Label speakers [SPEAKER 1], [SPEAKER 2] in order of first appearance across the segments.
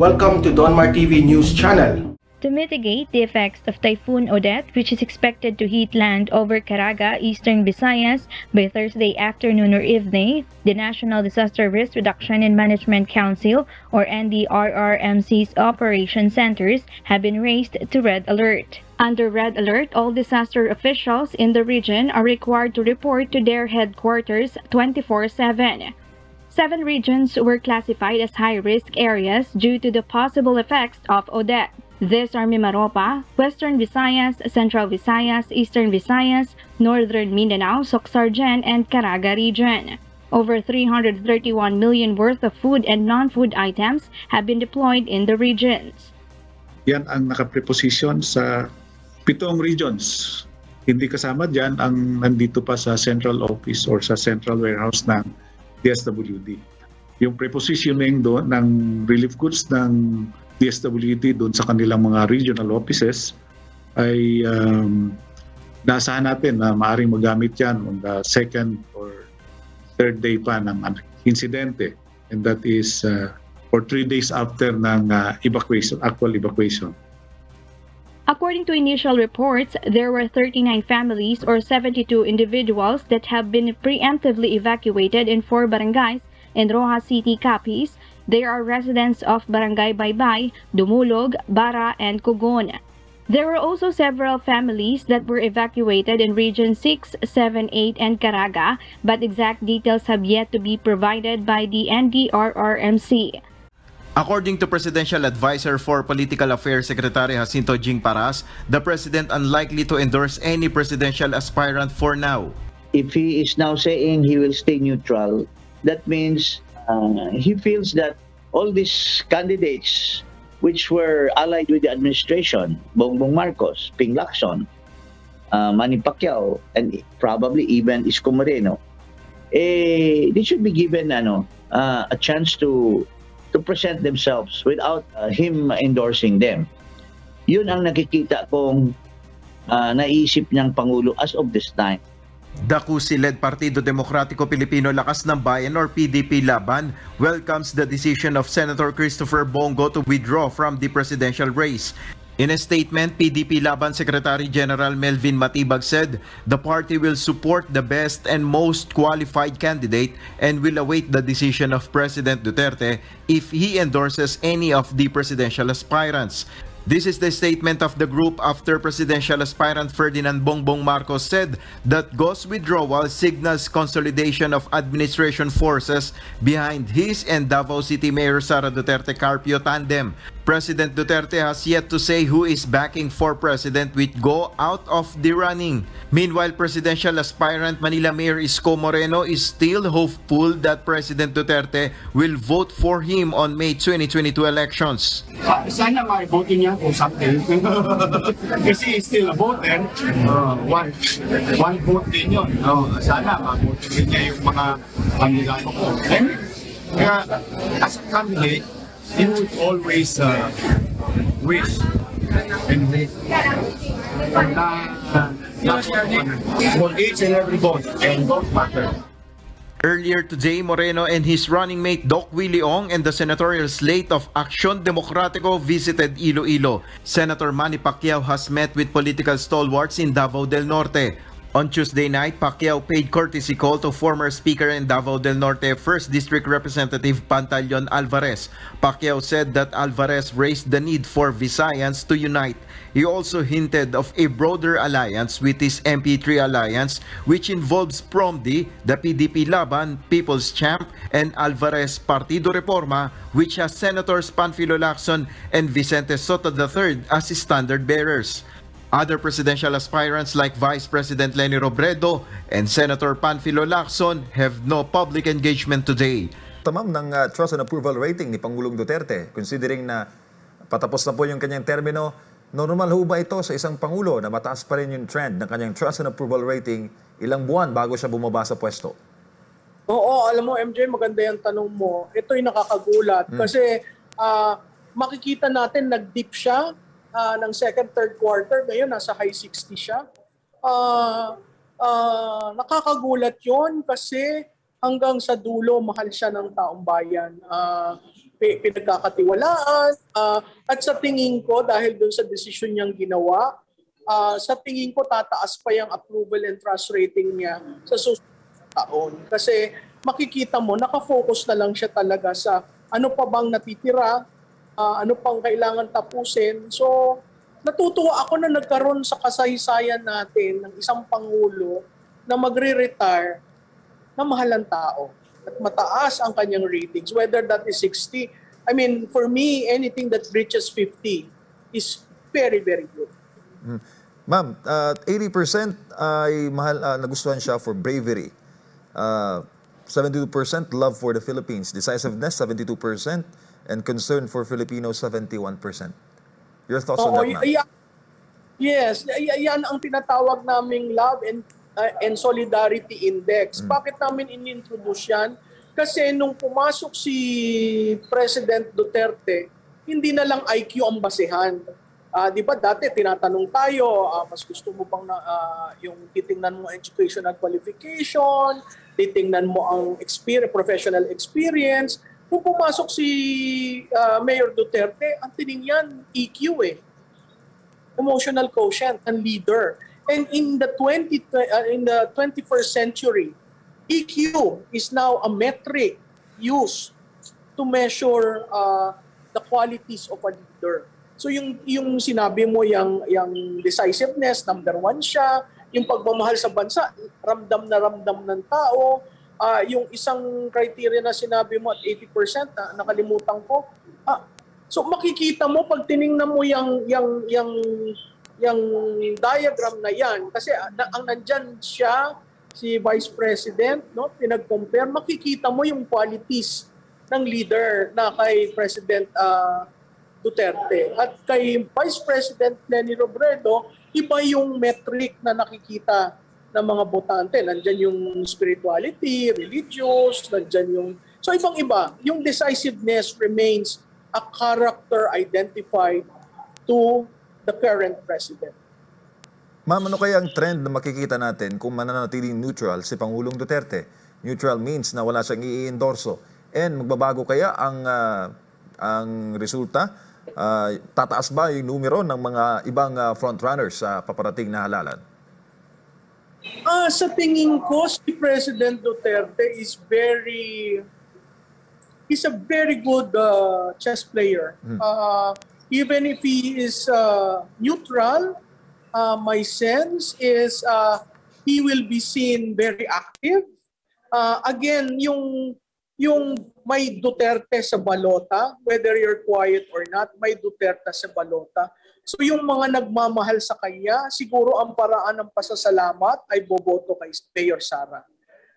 [SPEAKER 1] Welcome to Donmar TV News Channel.
[SPEAKER 2] To mitigate the effects of Typhoon Odette, which is expected to hit land over Caraga, eastern Visayas by Thursday afternoon or evening, the National Disaster Risk Reduction and Management Council, or NDRRMC's operation centers, have been raised to red alert. Under red alert, all disaster officials in the region are required to report to their headquarters 24 7. Seven regions were classified as high-risk areas due to the possible effects of Odette. These are Mimaropa, Western Visayas, Central Visayas, Eastern Visayas, Northern Mindanao, Soxargen, and Caraga region. Over 331 million worth of food and non-food items have been deployed in the regions.
[SPEAKER 3] Yan ang nakapreposition sa pitong regions. Hindi kasama dyan ang nandito pa sa central office or sa central warehouse ng DSWD. Yung prepositioning doon ng relief goods ng DSWD doon sa kanilang mga regional offices ay um, naasahan natin na maaaring magamit yan on the second or third day pa ng insidente and that is uh, for three days after ng uh, evacuation, actual evacuation.
[SPEAKER 2] According to initial reports, there were 39 families or 72 individuals that have been preemptively evacuated in four barangays in Roja City, Capiz, They are residents of Barangay Baybay, Dumulog, Bara, and Kugon. There were also several families that were evacuated in Region 6, 7, 8, and Caraga, but exact details have yet to be provided by the NDRRMC.
[SPEAKER 4] According to Presidential Advisor for Political Affairs Secretary Jacinto Jing Paras, the President unlikely to endorse any presidential aspirant for now.
[SPEAKER 5] If he is now saying he will stay neutral, that means uh, he feels that all these candidates which were allied with the administration, Bongbong Marcos, Ping Lacson, uh, Manny Pacquiao, and probably even Isko Moreno, eh, they should be given ano, uh, a chance to to present themselves without uh, him endorsing them. Yun ang nakikita kong uh, naisip niyang Pangulo as of this time.
[SPEAKER 4] Dakusi-led Partido Demokratiko Pilipino Lakas ng Bayan or PDP Laban welcomes the decision of Senator Christopher Bongo to withdraw from the presidential race. In a statement, PDP Laban Secretary General Melvin Matibag said the party will support the best and most qualified candidate and will await the decision of President Duterte if he endorses any of the presidential aspirants. This is the statement of the group after presidential aspirant Ferdinand Bongbong Marcos said that Go's withdrawal signals consolidation of administration forces behind his and Davao City Mayor Sara Duterte Carpio tandem. President Duterte has yet to say who is backing for president with Go out of the running. Meanwhile, presidential aspirant Manila Mayor Isko Moreno is still hopeful that President Duterte will vote for him on May 2022 elections.
[SPEAKER 6] Sana ma-vote niya kung something. Kasi still a voter, uh, one, one vote din yun. Uh, sana din niya yung mga kandidato ko. And, kaya, as a candidate, he would always uh, wish and na, na, for each and every and.
[SPEAKER 4] Earlier today, Moreno and his running mate Doc Willie Ong and the senatorial slate of Action Democratico visited Iloilo. Senator Manny Pacquiao has met with political stalwarts in Davao del Norte. On Tuesday night, Pacquiao paid courtesy call to former Speaker in Davao del Norte 1st District Representative Pantaleon Alvarez. Pacquiao said that Alvarez raised the need for Visayans to unite. He also hinted of a broader alliance with his MP3 alliance which involves PROMDI, the PDP Laban, People's Champ, and Alvarez Partido Reforma which has Senators Panfilo Lacson and Vicente Soto III as standard bearers. Other presidential aspirants like Vice President Leni Robredo and Senator Panfilo Lacson have no public engagement today.
[SPEAKER 7] Tamam ng uh, trust and approval rating ni Pangulong Duterte considering na patapos na po yung kanyang termino, normal ho ba ito sa isang Pangulo na mataas pa rin yung trend ng kanyang trust and approval rating ilang buwan bago siya bumaba sa pwesto?
[SPEAKER 8] Oo, alam mo MJ, maganda yung tanong mo. Ito'y nakakagulat hmm. kasi uh, makikita natin nag-dip siya uh, ng second, third quarter, ngayon nasa high 60 siya. Uh, uh, nakakagulat yon kasi hanggang sa dulo mahal siya ng taong bayan. Uh, pi- pinagkakatiwalaan. Ah, at sa tingin ko, dahil doon sa desisyon niyang ginawa, ah, sa tingin ko tataas pa yung approval and trust rating niya sa susunod taon. Kasi makikita mo, nakafocus na lang siya talaga sa ano pa bang natitira, ah, ano pang kailangan tapusin. So, natutuwa ako na nagkaroon sa kasaysayan natin ng isang Pangulo na magre-retire na mahalang tao at mataas ang kanyang ratings, whether that is 60. I mean, for me, anything that reaches 50 is very, very good.
[SPEAKER 7] Ma'am, uh, 80% ay mahal, uh, nagustuhan siya for bravery. Uh, 72% love for the Philippines. Decisiveness, 72%. And concern for Filipinos, 71%. Your thoughts on
[SPEAKER 8] Oo,
[SPEAKER 7] that, ma'am?
[SPEAKER 8] y- y- yes, yan ang tinatawag naming love and uh, and solidarity index. Bakit namin inintroduce yan? Kasi nung pumasok si President Duterte, hindi na lang IQ ang basehan. Ah, 'di ba dati tinatanong tayo, ah, mas gusto mo bang na ah, yung titingnan mo educational qualification, titingnan mo ang experience, professional experience. Nung pumasok si ah, Mayor Duterte, ang tiningnan EQ eh emotional quotient and leader. And in the 20 uh, in the 21st century, EQ is now a metric used to measure uh, the qualities of a leader. So yung yung sinabi mo yung yung decisiveness, number one siya, yung pagmamahal sa bansa, ramdam na ramdam ng tao, Ah, yung isang criteria na sinabi mo at 80%, na nakalimutan ko. Ah, so makikita mo pag tiningnan mo yung yung yung yung diagram na yan kasi ah, na, ang nandyan siya si Vice President no pinag-compare makikita mo yung qualities ng leader na kay President ah, Duterte at kay Vice President Lenny Robredo iba yung metric na nakikita ng mga botante. Nandyan yung spirituality, religious, nandyan yung... So ibang-iba. Yung decisiveness remains a character identified to the current president.
[SPEAKER 7] Ma'am, ano kaya ang trend na makikita natin kung mananatiling neutral si Pangulong Duterte? Neutral means na wala siyang i-endorso. And magbabago kaya ang ah, ang resulta? Ah, tataas ba yung numero ng mga ibang ah, frontrunners sa paparating na halalan?
[SPEAKER 8] Ah, sa tingin ko, si President Duterte is very he's a very good uh, chess player. Uh, even if he is uh, neutral, uh, my sense is uh, he will be seen very active. Uh, again, yung yung may Duterte sa balota, whether you're quiet or not, may Duterte sa balota. So yung mga nagmamahal sa kanya, siguro ang paraan ng pasasalamat ay boboto kay Mayor Sara.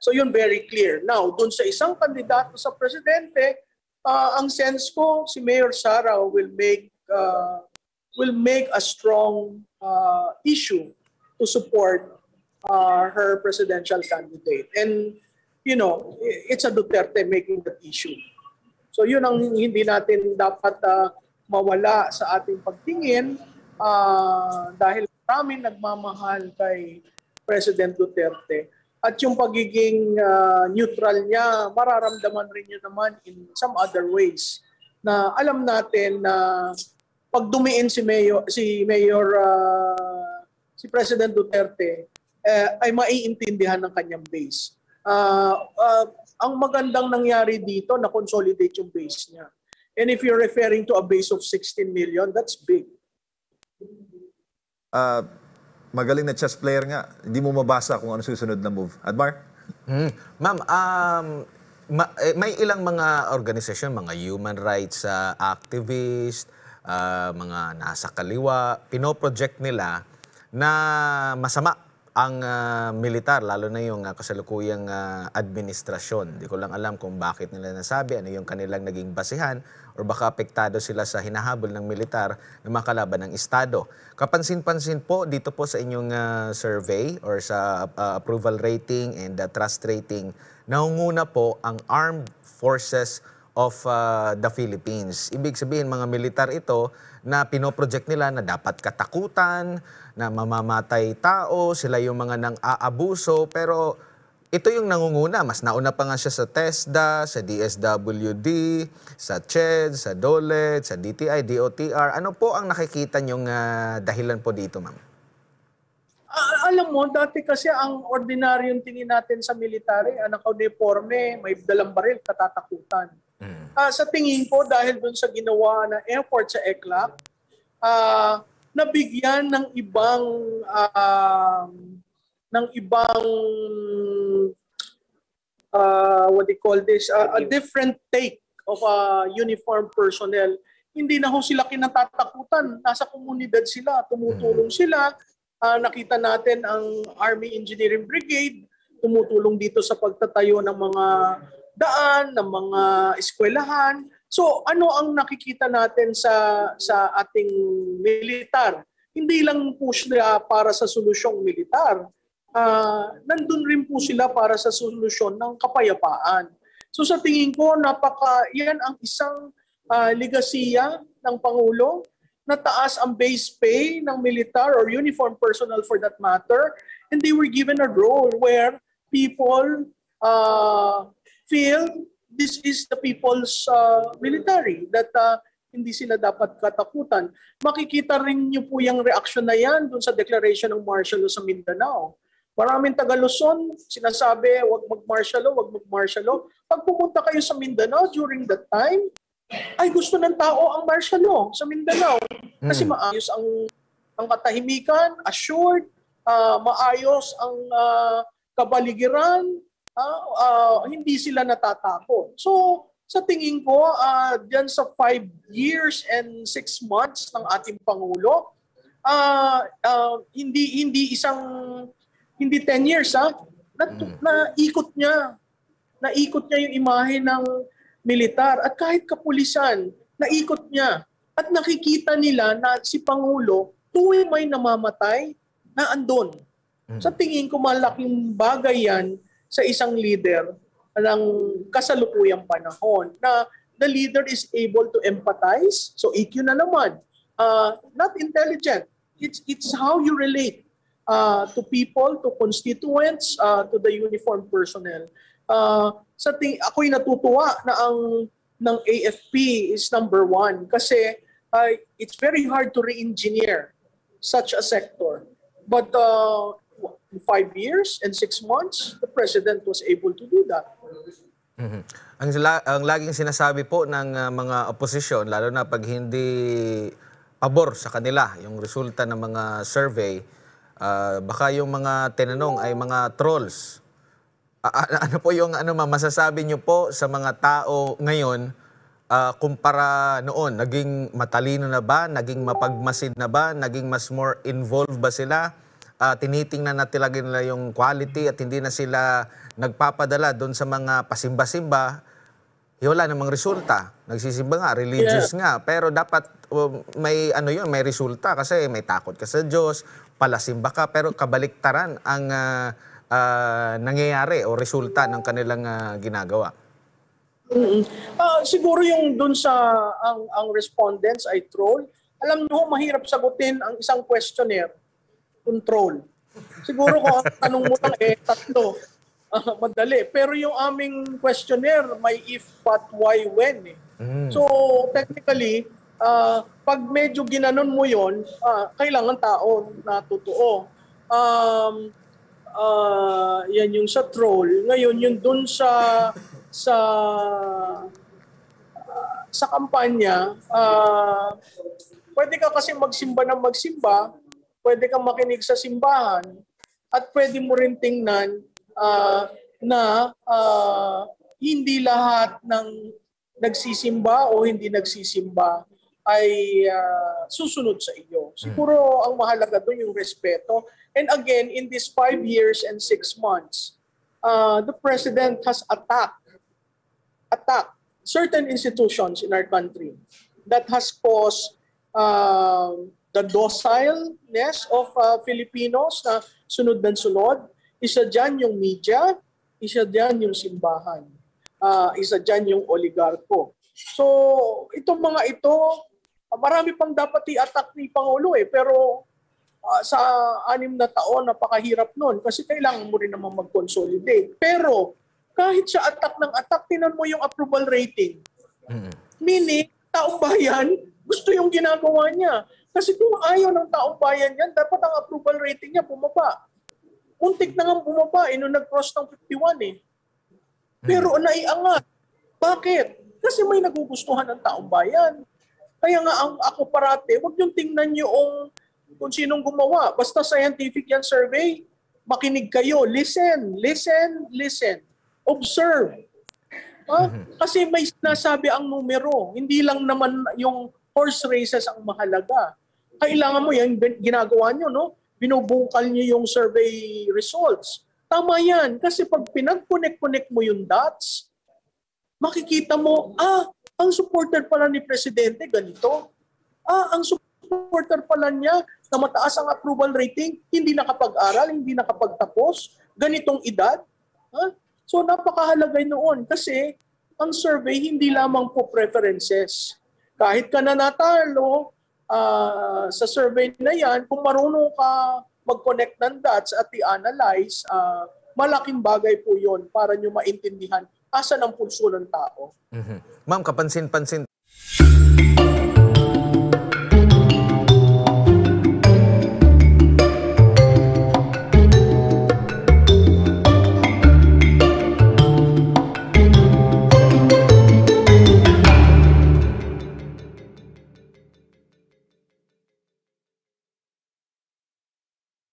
[SPEAKER 8] So yun very clear. Now, dun sa isang kandidato sa presidente, ah, ang sense ko si Mayor Sara will make ah, will make a strong ah, issue to support ah, her presidential candidate. And you know, it's a Duterte making that issue. So yun ang hindi natin dapat ah, mawala sa ating pagtingin ah, dahil maraming nagmamahal kay President Duterte. At yung pagiging ah, neutral niya, mararamdaman rin niya naman in some other ways na alam natin na pag dumiin si Mayor si Mayor ah, si President Duterte eh, ay maiintindihan ng kanyang base. Ah, ah, ang magandang nangyari dito na consolidate yung base niya. And if you're referring to a base of 16 million, that's big.
[SPEAKER 7] Ah, magaling na chess player nga, hindi mo mabasa kung ano susunod na move. Admar?
[SPEAKER 9] Hmm. Ma'am, um, ma- eh, may ilang mga organisasyon, mga human rights uh, activist, uh, mga nasa kaliwa, pinoproject nila na masama ang uh, militar, lalo na yung uh, kasalukuyang uh, administrasyon. Hindi ko lang alam kung bakit nila nasabi, ano yung kanilang naging basihan, or baka apektado sila sa hinahabol ng militar na makalaban ng Estado. Kapansin-pansin po dito po sa inyong uh, survey or sa uh, approval rating and uh, trust rating, nangunguna po ang Armed Forces of uh, the Philippines. Ibig sabihin, mga militar ito na pinoproject nila na dapat katakutan, na mamamatay tao, sila yung mga nang aabuso, pero ito yung nangunguna. Mas nauna pa nga siya sa TESDA, sa DSWD, sa CHED, sa DOLED, sa DTI, DOTR. Ano po ang nakikita niyong ah, dahilan po dito, ma'am?
[SPEAKER 8] Ah, alam mo, dati kasi ang ordinaryong tingin natin sa military, ah, naka-uniforme, may dalang baril, katatakutan. Ah, sa tingin ko, dahil dun sa ginawa na effort sa ECLAC, ah, nabigyan ng ibang ah, ng ibang uh, what you call this, uh, a different take of uh, uniformed personnel. Hindi na ho sila kinatatakutan. Nasa komunidad sila, tumutulong sila. Uh, nakita natin ang Army Engineering Brigade, tumutulong dito sa pagtatayo ng mga daan, ng mga eskwelahan. So ano ang nakikita natin sa sa ating militar? Hindi lang po sila para sa solusyong militar uh, nandun rin po sila para sa solusyon ng kapayapaan. So sa tingin ko, napaka, yan ang isang uh, ligasiya ng Pangulo na taas ang base pay ng militar or uniform personnel for that matter. And they were given a role where people uh, feel this is the people's uh, military, that uh, hindi sila dapat katakutan. Makikita rin niyo po yung reaction na yan dun sa declaration ng martial law sa Mindanao. Maraming taga Luzon, sinasabi, wag mag-martial law, wag mag-martial law. Pag pumunta kayo sa Mindanao during that time, ay gusto ng tao ang martial law sa Mindanao. Kasi hmm. maayos ang ang katahimikan, assured, uh, maayos ang uh, kabaligiran, uh, uh, hindi sila natatakot. So, sa tingin ko, uh, diyan sa five years and six months ng ating Pangulo, uh, uh, hindi hindi isang hindi 10 years ha, na, mm. naikot niya. Naikot niya yung imahe ng militar at kahit kapulisan, naikot niya. At nakikita nila na si Pangulo tuwing may namamatay na andon. Mm. Sa tingin ko malaking bagay yan sa isang leader ng kasalukuyang panahon na the leader is able to empathize. So EQ na naman. Uh, not intelligent. It's, it's how you relate uh, to people, to constituents, uh, to the uniformed personnel. Uh, sa ting ako'y natutuwa na ang ng AFP is number one kasi uh, it's very hard to re-engineer such a sector. But uh, in five years and six months, the president was able to do that.
[SPEAKER 9] Mm-hmm. Ang, ang laging sinasabi po ng uh, mga oposisyon, lalo na pag hindi pabor sa kanila yung resulta ng mga survey, Uh, baka yung mga tinanong ay mga trolls. Uh, ano po yung ano masasabi niyo po sa mga tao ngayon uh, kumpara noon? Naging matalino na ba? Naging mapagmasid na ba? Naging mas more involved ba sila? Uh, tinitingnan na talaga nila yung quality at hindi na sila nagpapadala doon sa mga pasimba-simba wala namang resulta. Nagsisimba nga, religious yeah. nga. Pero dapat uh, may ano yun, may resulta kasi may takot ka sa Diyos, palasimba ka pero kabaliktaran ang uh, uh, nangyayari o resulta ng kanilang uh, ginagawa.
[SPEAKER 8] Mm-hmm. Uh, siguro yung dun sa ang ang respondents ay troll. Alam niyo mahirap sagutin ang isang questionnaire control. Siguro kung ang tanong mo lang eh tatlo, uh, madali. Pero yung aming questionnaire may if, but, why, when. Eh. Mm. So technically, uh, pag medyo ginanon mo yon uh, kailangan tao na totoo. Um, uh, yan yung sa troll. Ngayon, yung dun sa sa uh, sa kampanya, uh, pwede ka kasi magsimba ng magsimba, pwede kang makinig sa simbahan, at pwede mo rin tingnan uh, na uh, hindi lahat ng nagsisimba o hindi nagsisimba ay uh, susunod sa iyo. Siguro ang mahalaga doon yung respeto. And again, in these five years and six months, uh, the president has attacked, attacked certain institutions in our country that has caused uh, the docileness of uh, Filipinos na sunod ng sunod. Isa dyan yung media, isa dyan yung simbahan, uh, isa dyan yung oligarko. So, itong mga ito, marami pang dapat i-attack ni Pangulo eh. Pero ah, sa anim na taon, napakahirap nun kasi kailangan mo rin naman mag-consolidate. Pero kahit siya attack ng attack, tinan mo yung approval rating. Meaning, taong bayan, gusto yung ginagawa niya. Kasi kung ayaw ng taong bayan yan, dapat ang approval rating niya bumaba. Untik na nga bumaba, eh, nung nag-cross ng 51 eh. Pero naiangat. Bakit? Kasi may nagugustuhan ng taong bayan. Kaya nga ang ako parate, huwag niyong tingnan yung kung sinong gumawa. Basta scientific yan survey, makinig kayo. Listen, listen, listen. Observe. Ha? Kasi may sinasabi ang numero. Hindi lang naman yung horse races ang mahalaga. Kailangan mo yan, ginagawa nyo, no? Binubungkal nyo yung survey results. Tama yan. Kasi pag pinag-connect-connect mo yung dots, makikita mo, ah, ang supporter pala ni Presidente ganito. Ah, ang supporter pala niya na mataas ang approval rating, hindi nakapag-aral, hindi nakapagtapos, ganitong edad. Ha? So napakahalaga noon kasi ang survey hindi lamang po preferences. Kahit ka na natalo ah, sa survey na yan, kung marunong ka mag-connect ng dots at i-analyze, ah, malaking bagay po yon para nyo maintindihan asan ang pulso ng tao.
[SPEAKER 9] Mhm. Ma'am, kapansin-pansin